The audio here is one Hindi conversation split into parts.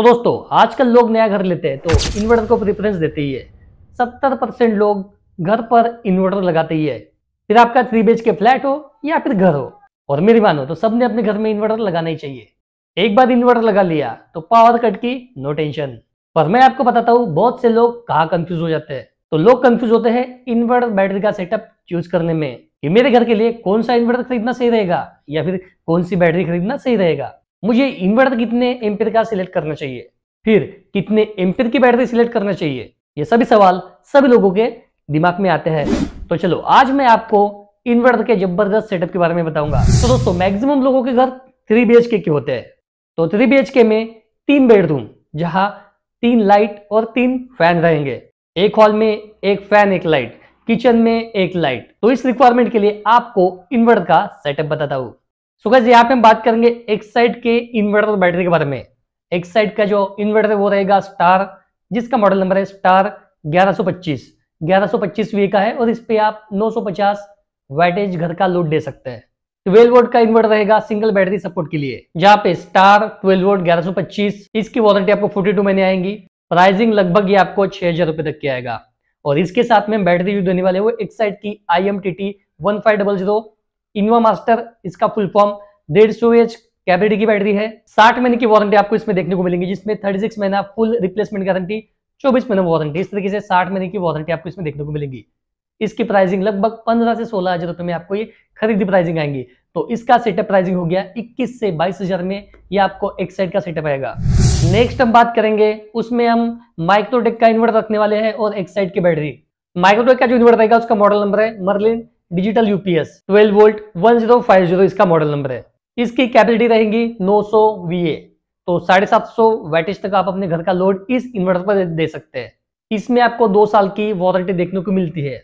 तो दोस्तों, आजकल लोग नया घर लेते हैं तो इन्वर्टर को प्रेफरेंस देते ही है। सत्तर परसेंट लोग घर पर इन्वर्टर लगाते ही है। फिर आपका थ्री बेच के फ्लैट हो या फिर घर हो। और मेरी मानो तो सबने अपने घर में इन्वर्टर लगाना ही चाहिए। एक बार इन्वर्टर लगा लिया तो पावर कट की नो टेंशन पर मैं आपको बताता हूँ, बहुत से लोग कहाँ कंफ्यूज हो जाते हैं। तो लोग कंफ्यूज होते हैं इन्वर्टर बैटरी का सेटअप चूज़ करने में, कि मेरे घर के लिए कौन सा इन्वर्टर खरीदना सही रहेगा या फिर कौन सी बैटरी खरीदना सही रहेगा। मुझे इन्वर्टर कितने एम्पियर का सिलेक्ट करना चाहिए? फिर कितने एम्पियर की बैटरी सिलेक्ट करना चाहिए? ये सभी सवाल सभी लोगों के दिमाग में आते हैं। तो चलो, आज मैं आपको इन्वर्टर के ज़बरदस्त सेटअप के बारे में बताऊँगा। तो दोस्तों मैक्सिमम लोगों के घर थ्री बी के होते हैं। तो थ्री बी में तीन बेडरूम जहाँ तीन लाइट और तीन फ़ैन रहेंगे। एक हॉल में एक फ़ैन एक लाइट किचन में एक लाइट तो इस रिक्वायरमेंट के लिए आपको इन्वर्टर का सेटअप बताता हूँ। सो गैस यहाँ पे हम बात करेंगे एक साइड के इन्वर्टर बैटरी के बारे में। एक साइड का जो इन्वर्टर है, वो रहेगा स्टार जिसका मॉडल नंबर है स्टार 1125 1125 वी का है और इस पे आप 950 वैटेज घर का लोड दे सकते हैं। 12 वोल्ट का इन्वर्टर रहेगा सिंगल बैटरी सपोर्ट के लिए। जहाँ पे स्टार 12 वोल्ट 1125 इसकी वारंटी आपको 42 महीने आएँगी। प्राइसिंग लगभग ये आपको छह हज़ार रुपए तक की आएगा। और इसके साथ में बैटरी यूज़ देने वाले वो एक साइड की I M T T one five double zero inva master इसका फुल फॉर्म डेढ़ सौ एच कैपेसिटी की बैटरी है। साठ महीने की वारंटी आपको इसमें देखने को मिलेंगी, जिसमें थर्टी सिक्स महीना फुल रिप्लेसमेंट गारंटी चौबीस महीने वारंटी इस तरीके से साठ महीने की वारंटी आपको इसमें देखने को मिलेगी। इसकी प्राइसिंग लगभग पंद्रह से सोलह हज़ार रुपए में आपको ये खरीदी प्राइसिंग आएँगी। तो इसका सेटअप प्राइसिंग हो गया इक्कीस से बाईस हज़ार में, ये आपको एक साइड का सेटअप आएगा। नेक्स्ट हम बात करेंगे, उसमें हम माइक्रोटेक का इन्वर्टर रखने वाले हैं और एक साइड की बैटरी। माइक्रोटेक का जो इन्वर्टर रहेगा, उसका मॉडल नंबर है मर्लिन डिजिटल यूपीएस 12 वोल्ट 1050 इसका मॉडल नंबर है। इसकी कैपेसिटी रहेगी 900 वीए तो साढ़े सात सौ वैटेज तक आप अपने घर का लोड इस इन्वर्टर पर दे सकते हैं। इसमें आपको दो साल की वारंटी देखने को मिलती है।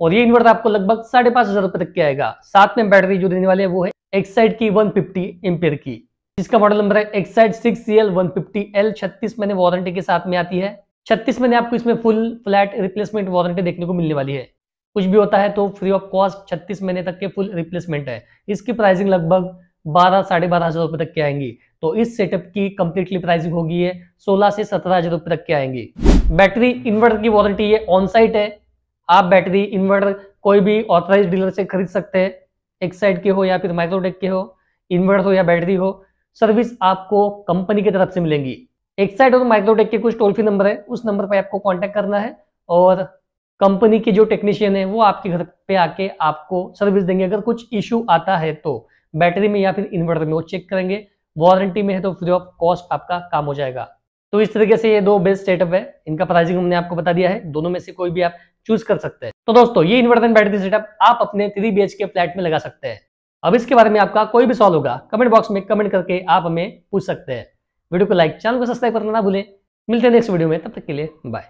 और ये इन्वर्टर आपको लगभग साढ़े पाँच हज़ार रुपए तक के आएगा। साथ में बैटरी जो देने वाले है वो है एक्साइड की 150 फिफ्टी की। जिसका मॉडल नंबर है Exide six C L one fifty L छत्तीस महीने वारंटी के साथ में आती है। छत्तीस महीने आपको इसमें फुल फ्लैट रिप्लेसमेंट वारंटी देखने को मिलने वाली है। कुछ भी होता है तो फ्री ऑफ़ कॉस्ट छत्तीस महीने तक के फुल रिप्लेसमेंट है। इसकी प्राइसिंग लगभग बारह, साढ़े बारह हज़ार रुपए तक की आएँगी। तो इस सेटअप की कंप्लीटली प्राइसिंग होगी है सोलह से सत्रह हज़ार रुपए तक की आएँगी। बैटरी इन्वर्टर की वारंटी ये ऑन साइट है। आप बैटरी इन्वर्टर कोई भी ऑथराइज डीलर से खरीद सकते हैं। एक साइड के हो या फिर माइक्रोटेक के हो इन्वर्टर हो या बैटरी हो सर्विस आपको कंपनी की तरफ़ से मिलेंगी। एक साइड और माइक्रोटेक के कुछ टोल फ्री नंबर है। उस नंबर पर आपको कॉन्टेक्ट करना है और कंपनी के जो टेक्नीशियन है, वो आपके घर पे आके आपको सर्विस देंगे। अगर कुछ इशू आता है तो बैटरी में या फिर इन्वर्टर में, वो चेक करेंगे। वारंटी में है तो फ्री ऑफ़ कॉस्ट आपका काम हो जाएगा। तो इस तरीके से ये दो बेस्ट सेटअप है। इनका प्राइसिंग हमने आपको बता दिया है। दोनों में से कोई भी आप चूज़ कर सकते हैं। तो दोस्तों, ये इन्वर्टर बैटरी सेटअप आप अपने थ्री बी के फ्लैट में लगा सकते हैं। अब इसके बारे में आपका कोई भी सवाल होगा, कमेंट बॉक्स में कमेंट करके आप हमें पूछ सकते हैं। वीडियो को लाइक, चैनल को सब्सक्राइब करना ना भूलें। मिलते हैं नेक्स्ट वीडियो में, तब तक के लिए बाय।